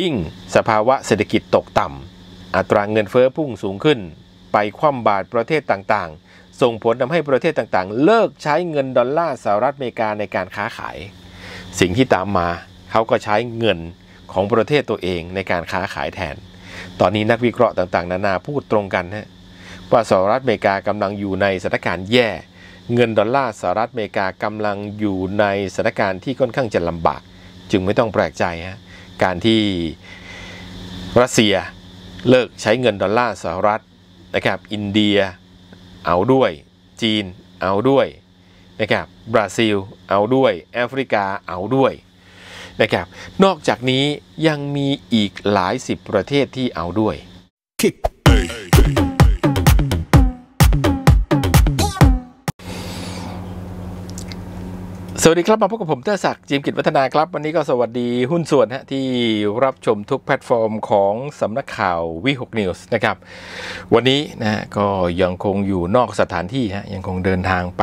ยิ่งสภาวะเศรษฐกิจตกต่ำ อัตราเงินเฟอ้อพุ่งสูงขึ้น ไปคว่ำบาตรประเทศต่างๆ ส่งผลทำให้ประเทศต่างๆ เลิกใช้เงินดอลลาร์สหรัฐอเมริกาในการค้าขาย สิ่งที่ตามมาเขาก็ใช้เงินของประเทศตัวเองในการค้าขายแทน ตอนนี้นักวิเคราะห์ต่างๆ นานาพูดตรงกันฮะว่าสหรัฐอเมริกากำลังอยู่ในสถานการณ์แย่ เงินดอลลาร์สหรัฐอเมริกากำลังอยู่ในสถานการณ์ที่ค่อนข้างจะลำบาก จึงไม่ต้องแปลกใจฮะ การที่รัสเซียเลิกใช้เงินดอลลาร์สหรัฐนะครับอินเดียเอาด้วย จีนเอาด้วยนะครับบราซิลเอาด้วยแอฟริกาเอาด้วยนะครับนอกจากนี้ยังมีอีกหลายสิบประเทศที่เอาด้วย Kick. สวัสดีครับ มาพบกับผมเตอร์ศักดิ์จิมกิจวัฒนาครับ วันนี้ก็สวัสดีหุ้นส่วนฮะที่รับชมทุกแพลตฟอร์มของสำนักข่าววิหกนิวส์นะครับ วันนี้นะก็ยังคงอยู่นอกสถานที่ฮะยังคงเดินทางไป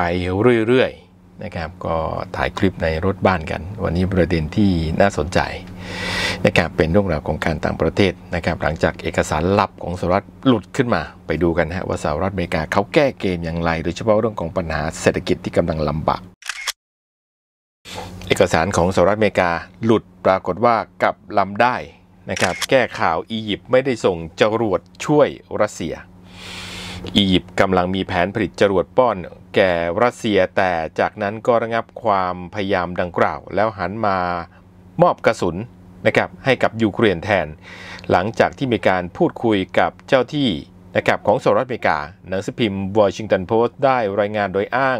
เรื่อยๆนะครับ ก็ถ่ายคลิปในรถบ้านกัน วันนี้ประเด็นที่น่าสนใจนะครับเป็นเรื่องราวของการต่างประเทศนะครับ หลังจากเอกสารลับของสหรัฐหลุดขึ้นมาไปดูกันฮะว่าสหรัฐอเมริกาเขาแก้เกมอย่างไร โดยเฉพาะเรื่องของปัญหาเศรษฐกิจที่กำลังลำบาก เอกสารของสหรัฐอเมริกาหลุดปรากฏว่ากลับลำได้นะครับ แก้ข่าวอียิปต์ไม่ได้ส่งจรวดช่วยรัสเซีย อียิปต์กำลังมีแผนผลิตจรวดป้อน แก่รัสเซียแต่จากนั้นก็ระงับความพยายามดังกล่าว แล้วหันมามอบกระสุนนะครับให้กับยูเครนแทน หลังจากที่มีการพูดคุยกับเจ้าที่นะครับของสหรัฐอเมริกา หนังสือพิมพ์วอชิงตันโพสต์ได้รายงานโดยอ้าง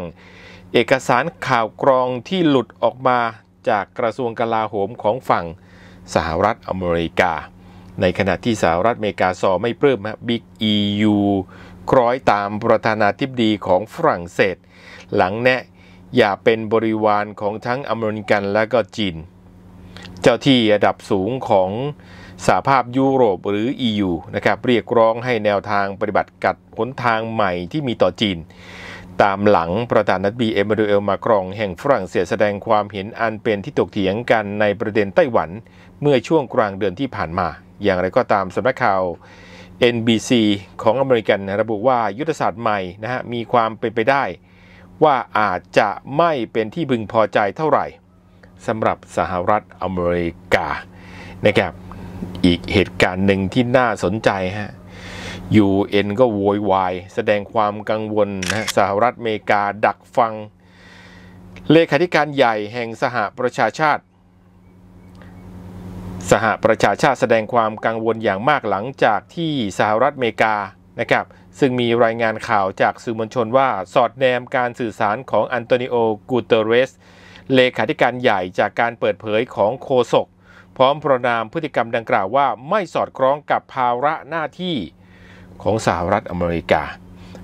เอกสารข่าวกรองที่หลุดออกมาจากกระทรวงกลาโหมของฝั่งสหรัฐอเมริกา ในขณะที่สหรัฐอเมริกาสอไม่ปลื้มบิ๊กอียูคล้อยตามประธานาธิบดีของฝรั่งเศส หลังแนะอย่าเป็นบริวารของทั้งอเมริกันและก็จีน เจ้าที่ระดับสูงของสหภาพยุโรปหรือ EU นะครับเรียกร้องให้แนวทางปฏิบัติกัดหนทางใหม่ที่มีต่อจีน ตามหลังประธานาธิบดีเอมานูเอลมาครองแห่งฝรั่งเศสแสดงความเห็นอันเป็นที่ตกเถียงกันในประเด็นไต้หวัน เมื่อช่วงกลางเดือนที่ผ่านมา อย่างไรก็ตามสำนักข่าว NBC ของอเมริกันระบุว่ายุทธศาสตร์ใหม่นะฮะมีความเป็นไปได้ ว่าอาจจะไม่เป็นที่พึงพอใจเท่าไหร่สำหรับสหรัฐอเมริกานะครับอีกเหตุการณ์หนึ่งที่น่าสนใจฮะ UN ก็โวยวาย แสดงความกังวลนะสหรัฐอเมริกาดักฟัง เลขาธิการใหญ่แห่งสหประชาชาติ สหประชาชาติแสดงความกังวลอย่างมากหลังจากที่สหรัฐอเมริกานะครับซึ่งมีรายงานข่าวจากสื่อมวลชนว่าสอดแนมการสื่อสารของอันโตนิโอ กูเตเรส เลขาธิการใหญ่จากการเปิดเผยของโคศกพร้อมประนามพฤติกรรมดังกล่าวว่าไม่สอดคล้องกับภาระหน้าที่ ของสหรัฐอเมริกา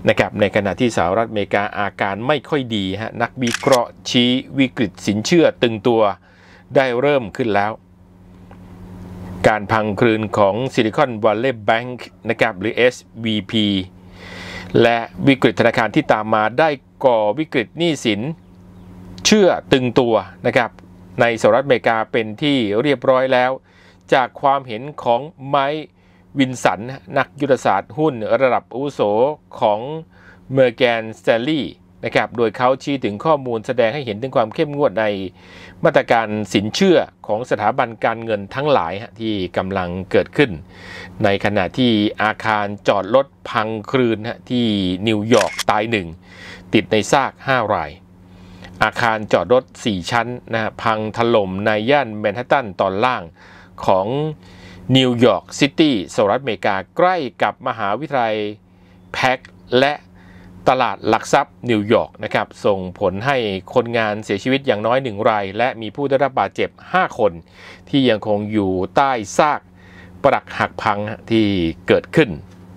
นะครับในขณะที่สหรัฐอเมริกาอาการไม่ค่อยดีฮะนักวิเคราะห์ชี้วิกฤตสินเชื่อตึงตัวได้เริ่มขึ้นแล้วการพังคลืนของซิลิคอนวัลเลย์แบงก์นะครับหรือ SVP และวิกฤตธนาคารที่ตามมาได้ก่อวิกฤตหนี้สิน เชื่อตึงตัวนะครับในสหรัฐอเมริกาเป็นที่เรียบร้อยแล้ว จากความเห็นของไมค์ วิลสัน นักยุทธศาสตร์หุ้นระดับอาวุโสของมอร์แกนสแตนลีย์นะครับ โดยเขาชี้ถึงข้อมูลแสดงให้เห็นถึงความเข้มงวดในมาตรการสินเชื่อของสถาบันการเงินทั้งหลายที่กำลังเกิดขึ้น ในขณะที่อาคารจอดรถพังครืนที่นิวยอร์กตายหนึ่ง ติดในซาก 5 ราย อาคารจอดรถ 4 ชั้นนะพังถล่มในย่านแมนฮัตตันตอนล่างของ นิวยอร์กซิตี้สหรัฐอเมริกาใกล้กับมหาวิทยาลัยเพซและตลาดหลักทรัพย์นิวยอร์กนะครับส่งผลให้คนงานเสียชีวิตอย่างน้อยหนึ่งราย และมีผู้ได้รับบาดเจ็บ 5 คน ที่ยังคงอยู่ใต้ซากปรักหักพังที่เกิดขึ้น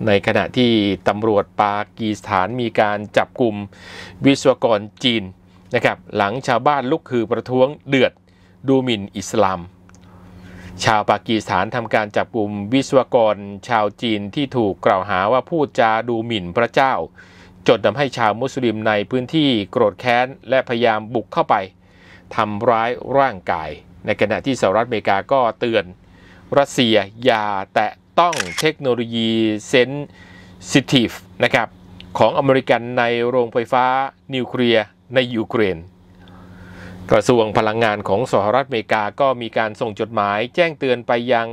ในขณะที่ตำรวจปากีสถานมีการจับกลุ่มวิศวกรจีนนะครับหลังชาวบ้านลุกคือประท้วงเดือดดูหมิ่นอิสลาม ชาวปากีสถานทำการจับกลุ่มวิศวกร ชาวจีนที่ถูกกล่าวหาว่าพูดจาดูหมิ่นพระเจ้า จนทำให้ชาวมุสลิมในพื้นที่โกรธแค้น และพยายามบุกเข้าไปทำร้ายร่างกาย ในขณะที่สหรัฐอเมริกาก็เตือน รัสเซียอย่าแตะต้องเทคโนโลยีเซนซิทีฟนะครับของอเมริกันในโรงไฟฟ้านิวเคลียร์ในยูเครน กระทรวงพลังงานของสหรัฐอเมริกาก็มีการส่งจดหมายแจ้งเตือนไปยัง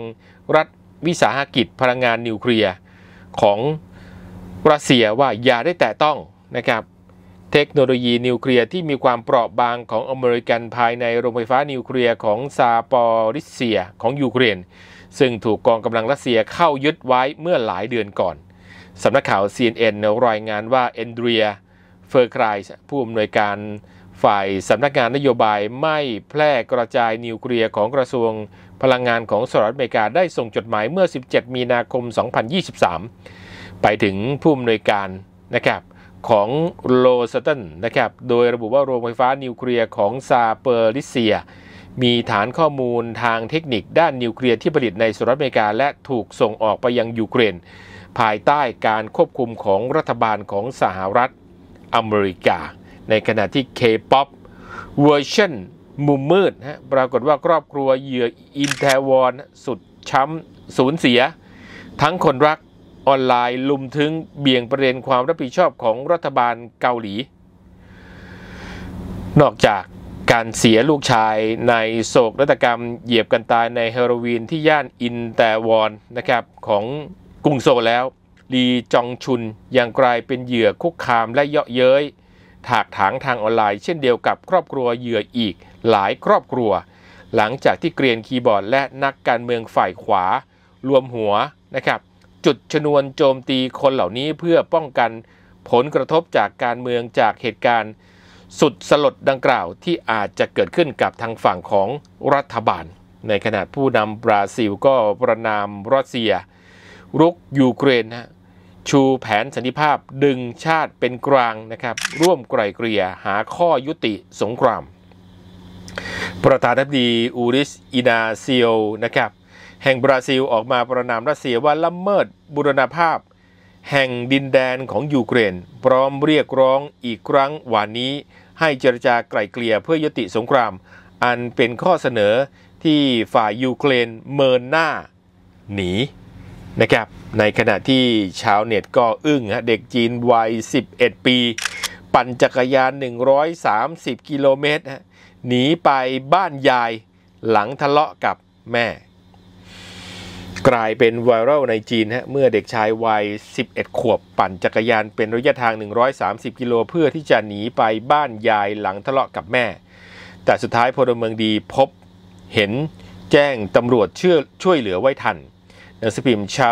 รัฐวิสาหกิจพลังงานนิวเคลียร์ของรัสเซียว่าอย่าได้แตะต้องนะครับเทคโนโลยีนิวเคลียร์ที่มีความเปราะบางของอเมริกันภายในโรงไฟฟ้านิวเคลียร์ของซาปอริซเซียของยูเครน ซึ่งถูกกองกำลังรัสเซียเข้ายึดไว้เมื่อหลายเดือนก่อนสำนักข่าว CNN รายงานว่าแอนเดรียเฟอร์ไคล์ผู้อำนวยการ ฝ่ายสำนักงานนโยบายไม่แพร่กระจายนิวเคลียร์ของกระทรวงพลังงานของสหรัฐอเมริกาได้ส่งจดหมายเมื่อ 17 มีนาคม 2023 ไปถึงผู้อำนวยการนะครับของโรซาตอมนะครับ โดยระบุว่าโรงไฟฟ้านิวเคลียร์ของซาเปอร์ลิเซีย มีฐานข้อมูลทางเทคนิคด้านนิวเคลียร์ที่ผลิตในสหรัฐอเมริกา และถูกส่งออกไปยังยูเครน ภายใต้การควบคุมของรัฐบาลของสหรัฐอเมริกา ในขณะที่ K-POP เวอร์ชันมุมมืดฮะปรากฏว่าครอบครัวเหยื่ออิแทวอนสุดช้ำสูญเสีย ทั้งคนรักออนไลน์รุมทึ้งเบี่ยงประเด็นความรับผิดชอบของรัฐบาลเกาหลี นอกจากการเสียลูกชายในโศกนาฏกรรมเหยียบกันตายในฮาโลวีนที่ย่านอิแทวอนนะครับของกรุงโซลแล้วลีจองชุนยังกลายเป็นเหยื่อคุกคามและเยาะเย้ย ถากถางทางออนไลน์เช่นเดียวกับครอบครัวเหยื่ออีกหลายครอบครัว หลังจากที่เกรียนคีย์บอร์ดและนักการเมืองฝ่ายขวา รวมหัวนะครับ จุดชนวนโจมตีคนเหล่านี้เพื่อป้องกันผลกระทบจากการเมืองจากเหตุการณ์ สุดสลดดังกล่าวที่อาจจะเกิดขึ้นกับทางฝั่งของรัฐบาล ในขณะผู้นำบราซิลก็ประนามรัสเซีย รุกยูเครนนะ ชูแผนสันติภาพดึงชาติเป็นกลางนะครับ ร่วมไกลเกลี่ยหาข้อยุติสงคราม ประธานาธิบดีลูอิสอินาซิโอนะครับ แห่งบราซิลออกมาประณามรัสเซียว่าละเมิดบูรณภาพ แห่งดินแดนของยูเครน พร้อมเรียกร้องอีกครั้งวันนี้ให้เจรจาไกล่เกลี่ยเพื่อยุติสงคราม อันเป็นข้อเสนอที่ฝ่ายยูเครนเมินหน้า หนี นะครับ ในขณะที่ชาวเน็ตก็อึ้งฮะเด็กจีนวัย 11 ปี ปั่นจักรยาน 130 กิโลเมตรหนีไปบ้านยายหลังทะเลาะกับแม่ กลายเป็นไวรัลในจีนฮะเมื่อเด็กชายวัย 11 ขวบ ปั่นจักรยานเป็นระยะทาง 130 กิโลเพื่อที่จะหนีไปบ้านยายหลังทะเลาะกับแม่ แต่สุดท้ายพลเมืองดีพบเห็นแจ้งตำรวจเชื่อช่วยเหลือไว้ทัน หนังสือพิมพ์เช้า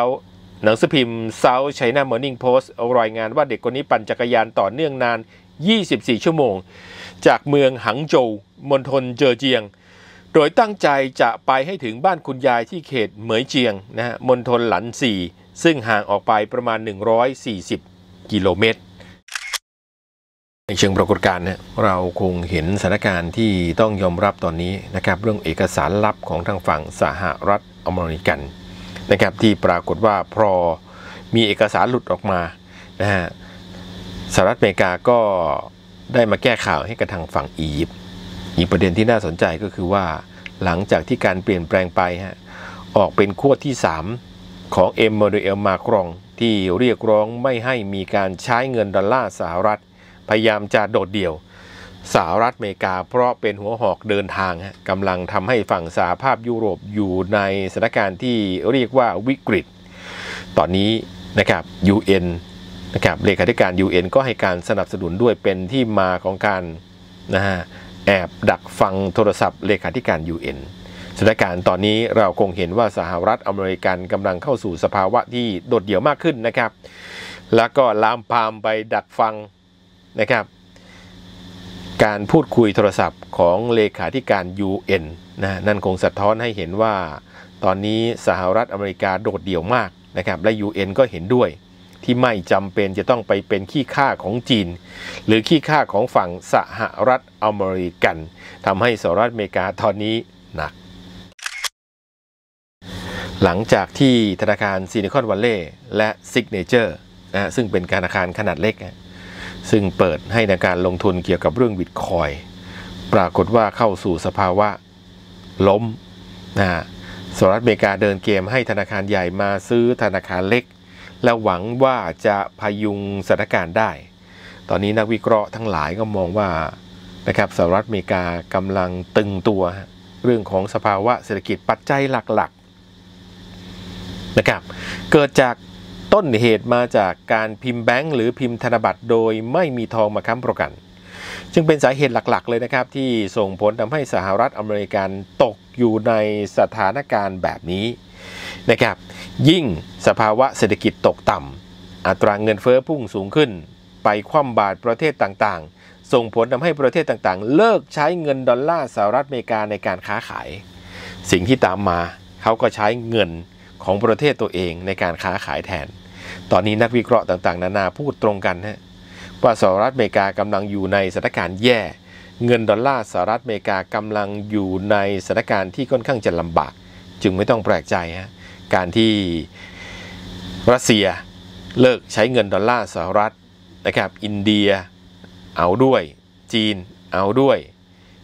หนังสือพิมพ์เซาท์ไชน่ามอร์นิ่งโพสต์รายงานว่าเด็กคนนี้ปั่นจักรยานต่อเนื่องนาน 24 ชั่วโมง จากเมืองหังโจวมณฑลเจอเจียง โดยตั้งใจจะไปให้ถึงบ้านคุณยายที่เขตเหมยเจียงนะฮะมณฑลหลันซีซึ่งห่างออกไปประมาณ 140 กิโลเมตรในเชิงปรากฏการณ์เนี่ยเราคงเห็นสถานการณ์ที่ต้องยอมรับตอนนี้นะครับ เรื่องเอกสารลับของทางฝั่งสหรัฐอเมริกัน นะครับที่ปรากฏว่าพอมีเอกสารหลุดออกมานะฮะสหรัฐอเมริกาก็ได้มาแก้ข่าวให้กับทางฝั่งอียิปต์อีกประเด็นที่น่าสนใจก็คือว่าหลังจากที่การเปลี่ยนแปลงไปฮะออกเป็นขั้วที่ 3 ของเอ็มมานูเอลมาครงที่เรียกร้องไม่ให้มีการใช้เงินดอลลาร์สหรัฐ พยายามจะโดดเดี่ยว สหรัฐอเมริกา เพราะเป็นหัวหอกเดินทางกำลังทำให้ฝั่งสหภาพยุโรปอยู่ในสถานการณ์ที่เรียกว่าวิกฤต ตอนนี้นะครับ UN นะครับเลขาธิการ UN ก็ให้การสนับสนุนด้วยเป็นที่มาของการนะฮะแอบดักฟังโทรศัพท์เลขาธิการ UN สถานการณ์ตอนนี้เราคงเห็นว่าสหรัฐอเมริกันกำลังเข้าสู่สภาวะที่โดดเดี่ยวมากขึ้นนะครับ แล้วก็ลามพามไปดักฟังนะครับ การพูดคุยโทรศัพท์ของเลขาธิการ UN นะนั่นคงสะท้อนให้เห็นว่า ตอนนี้สหรัฐอเมริกาโดดเดี่ยวมากนะครับและ UN ก็เห็นด้วย ที่ไม่จำเป็นจะต้องไปเป็นขี้ข้าของจีน หรือขี้ข้าของฝั่งสหรัฐอเมริกันทำให้สหรัฐอเมริกาตอนนี้หนัก หลังจากที่ธนาคารซิลิคอนวัลเลย์และซิกเนเจอร์นะซึ่งเป็นธนาคารขนาดเล็ก ซึ่งเปิดให้ในการลงทุนเกี่ยวกับเรื่องบิตคอยน์ปรากฏว่าเข้าสู่สภาวะล้มนะสหรัฐอเมริกาเดินเกมให้ธนาคารใหญ่มาซื้อธนาคารเล็ก และหวังว่าจะพยุงสถานการณ์ได้ ตอนนี้นักวิเคราะห์ทั้งหลายก็มองว่านะครับสหรัฐอเมริกากำลังตึงตัวเรื่องของสภาวะเศรษฐกิจปัจจัยหลักๆนะครับเกิดจาก ต้นเหตุมาจากการพิมพ์แบงก์หรือพิมพ์ธนบัตรโดยไม่มีทองมาค้ำประกัน จึงเป็นสาเหตุหลักๆ เลยนะครับ ที่ส่งผลทำให้สหรัฐอเมริกันตกอยู่ในสถานการณ์แบบนี้นะครับ ยิ่งสภาวะเศรษฐกิจตกต่ำอัตราเงินเฟอ้อพุ่งสูงขึ้น ไปคว่ำบาตรประเทศต่างๆ ส่งผลทำให้ประเทศต่างๆ เลิกใช้เงินดอลลาร์สหรัฐอเมริกาในการค้าขาย สิ่งที่ตามมาเขาก็ใช้เงิน ของประเทศตัวเองในการค้าขายแทน ตอนนี้นักวิเคราะห์ต่างๆ นานาพูดตรงกันนะว่าสหรัฐอเมริกากำลังอยู่ในสถานการณ์แย่ เงินดอลลาร์สหรัฐอเมริกากำลังอยู่ในสถานการณ์ที่ค่อนข้างจะลำบาก จึงไม่ต้องแปลกใจฮะการที่รัสเซียเลิกใช้เงินดอลลาร์สหรัฐนะครับ อินเดียเอาด้วย จีนเอาด้วย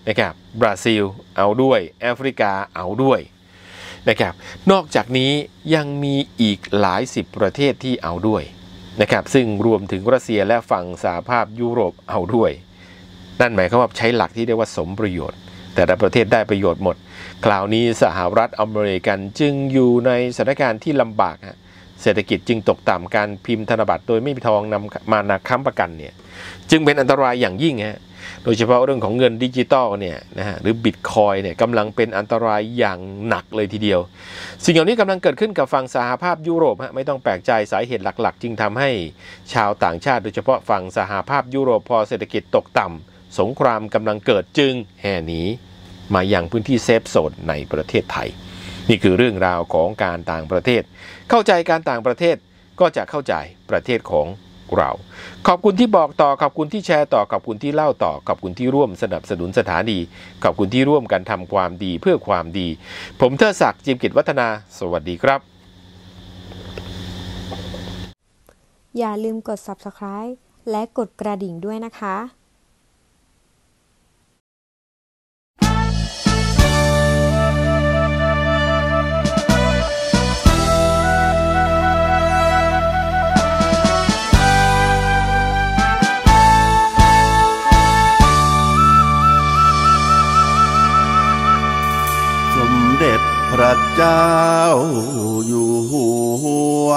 นะครับ บราซิล เอาด้วย แอฟริกาเอาด้วย นะครับ นอกจากนี้ยังมีอีกหลายสิบประเทศที่เอาด้วยนะครับ ซึ่งรวมถึงรัสเซียและฝั่งสหภาพยุโรปเอาด้วย นั่นหมายความว่าใช้หลักที่เรียกว่าสมประโยชน์ แต่ละประเทศได้ประโยชน์หมด คราวนี้สหรัฐอเมริกันจึงอยู่ในสถานการณ์ที่ลำบากฮะเศรษฐกิจจึงตกต่ำการพิมพ์ธนบัตรโดยไม่มีทองนำมานักค้ำประกันเนี่ยจึงเป็นอันตรายอย่างยิ่งฮะ โดยเฉพาะเรื่องของเงินดิจิตอลเนี่ยนะฮะหรือบิตคอยน์เนี่ยกำลังเป็นอันตรายอย่างหนักเลยทีเดียว สิ่งเหล่านี้กำลังเกิดขึ้นกับฝั่งสหภาพยุโรปฮะไม่ต้องแปลกใจสาเหตุหลักๆ จึงทำให้ชาวต่างชาติ โดยเฉพาะฝั่งสหภาพยุโรปพอเศรษฐกิจตกต่ำสงครามกำลังเกิดจึงแห่หนีมายังพื้นที่ safe zone ในประเทศไทย นี่คือเรื่องราวของการต่างประเทศ เข้าใจการต่างประเทศก็จะเข้าใจประเทศของ เรา ขอบคุณที่บอกต่อ ขอบคุณที่แชร์ต่อ ขอบคุณที่เล่าต่อ ขอบคุณที่ร่วมสนับสนุนสถานี ขอบคุณที่ร่วมกันทำความดีเพื่อความดี ผมเทอศักดิ์จิมกิจวัฒนา สวัสดีครับ อย่าลืมกด subscribe และกดกระดิ่งด้วยนะคะ เจ้าอยู่หัว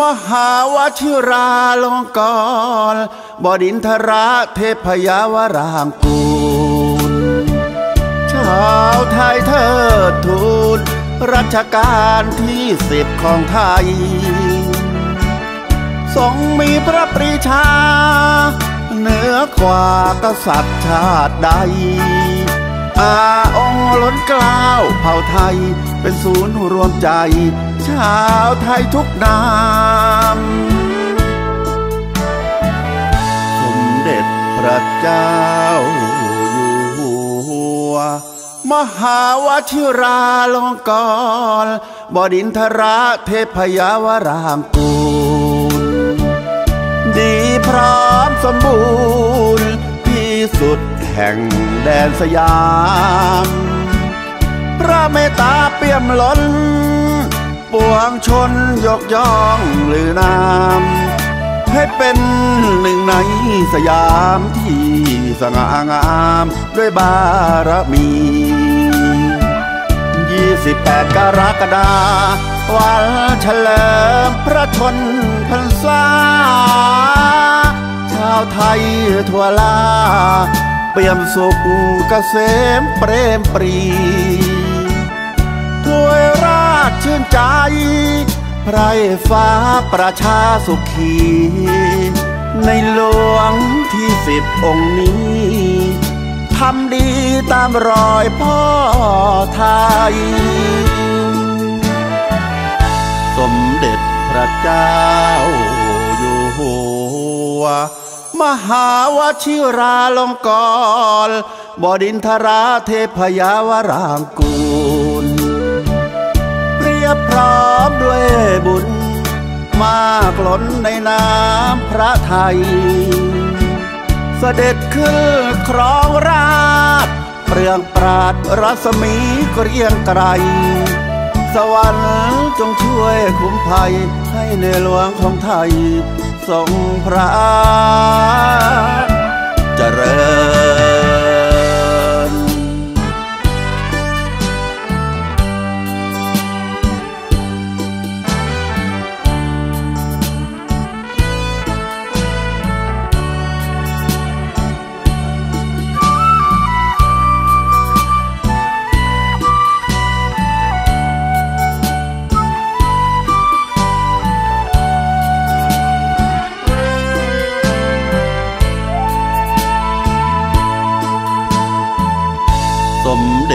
มหาวชิราลงกรบดินทระเทพยาวรางกูลชาวไทยเทิดทูนรัชกาลที่สิบของไทย ทรงมีพระปรีชา เหนือกว่ากษัตริย์ชาติใด อาองล้นกล้าวเผ่าไทย เป็นศูนย์รวมใจ ชาวไทยทุกนามสมเด็จพระเจ้าอยู่หัว มหาวชิราลงกรบดินทระเทพยาวรางกูล ดีพร้อมสมบูรณ์ที่สุดแห่ง แดนสยาม พระเมตตาเปี่ยมล้น ปวงชนยกย่องหรือนามให้เป็นหนึ่งในสยามที่สง่างาม ด้วยบารมี 28 กรกฎาวันเฉลิมพระชนพรรษา ชาวไทยทั่วลา เปี่ยมสุขเกษมเปรมปรีถวยราชชื่นใจ ไพรฟ้าประชาสุขี ในหลวงที่สิบองค์นี้ทำดีตามรอยพ่อไทย สมเด็จพระเจ้า มหาวชิราลงกรบดินทราเทพยาวรางกูลเปรียบพร้อมด้วยบุญ มากล้นในน้ำพระไทย เสด็จขึ้นครองราชเปลืองปราดรัศมีเกรียงไกรสวรรค์จงช่วยคุ้มภัยให้ในหลวงของไทย ทรงพระเจริญ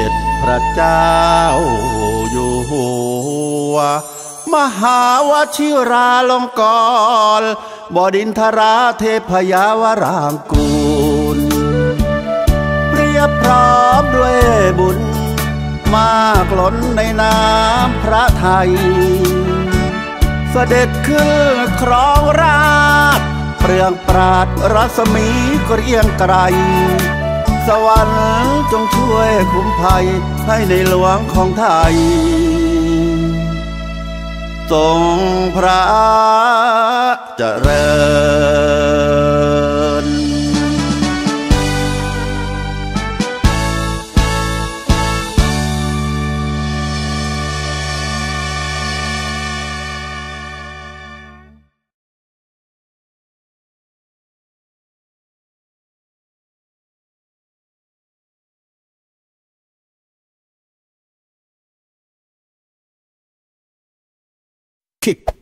จพระเจ้าอยู่หัว มหาวชิราลงกรบดินทราเทพยาวรางกูล เปรียบพร้อมด้วยบุญ มากล้นในน้ำพระไทย เสด็จขึ้นครองราชเปลืองปราดรัศมีเกรียงไกรสวรรค์ จงช่วยคุ้มภัยให้ในหลวงของไทยทรงพระเจริญ kick